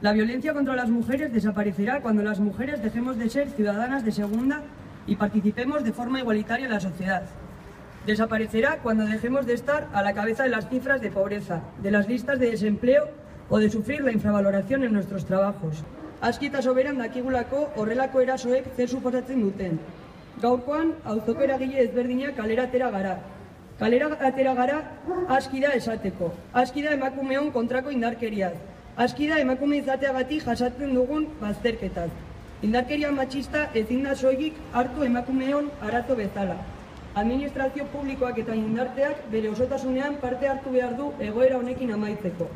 La violencia contra las mujeres desaparecerá cuando las mujeres dejemos de ser ciudadanas de segunda y participemos de forma igualitaria en la sociedad. Desaparecerá cuando dejemos de estar a la cabeza de las cifras de pobreza, de las listas de desempleo o de sufrir la infravaloración en nuestros trabajos. Aski eta soberan dakigulako horrelako erasoek zer suposatzen duten. Gaurkoan, auzoko eragile ezberdinak kalera atera gara. Kalera atera gara aski da esateko. Aski da emakumeon kontrako indarkeriaz. Aski da emakume izateagatik jasatzen dugun bazterketaz. Indarkeria matxista ezin da soilik hartu emakumeon arazo bezala. Administrazio publikoak eta indarteak bere osotasunean parte hartu behar du egoera honekin amaitzeko.